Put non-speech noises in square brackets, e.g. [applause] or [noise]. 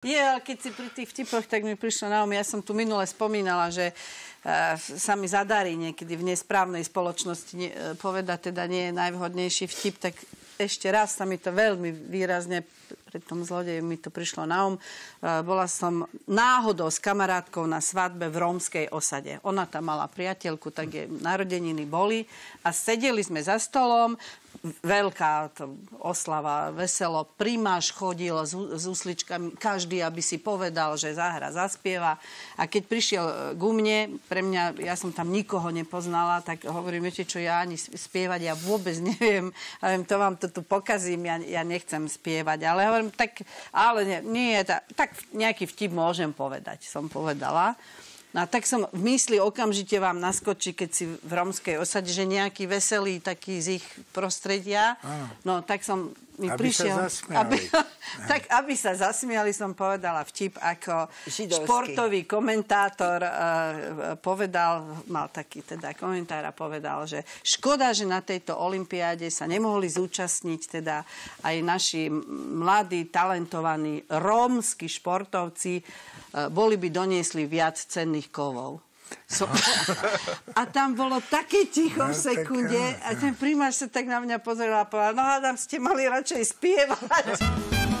Je, ale keď si pri tých vtipoch, tak mi prišlo na um. Ja som tu minule spomínala, že uh, sa mi zadarí niekedy v nesprávnej spoločnosti ne, uh, povedať, teda nie je najvhodnejší vtip, tak ešte raz sa mi to veľmi výrazne pred tom zlodejom mi to prišlo na um. Uh, bola som náhodou s kamarátkou na svadbe v rómskej osade. Ona tam mala priateľku, tak jej narodeniny boli a sedeli sme za stolom, veľká to, oslava, veselo. Primáš chodil s, s úsličkami, každý, aby si povedal, že zahra, zaspieva. A keď prišiel e, ku mne, pre mňa, ja som tam nikoho nepoznala, tak hovorím, viete čo, ja ani spievať, ja vôbec neviem. A viem, to vám to tu pokazím, ja, ja nechcem spievať. Ale hovorím, tak, ale nie, nie tak, tak nejaký vtip môžem povedať, som povedala. No a tak som v mysli okamžite vám naskočí, keď si v romskej osade, že nejaký veselý taký z ich prostredia. Áno. No tak som mi aby prišiel... Sa aby, [laughs] tak aby sa zasmiali, som povedala vtip, ako Židovský. športový komentátor uh, povedal, mal taký teda komentár a povedal, že škoda, že na tejto olympiáde sa nemohli zúčastniť teda aj naši mladí, talentovaní rómsky športovci, uh, boli by doniesli viac cenných kovov. So, [laughs] a tam bolo také ticho v no, sekunde a ten prímaš sa tak na mňa pozeral a povedal, no hádam, ste mali radšej spievať. [laughs]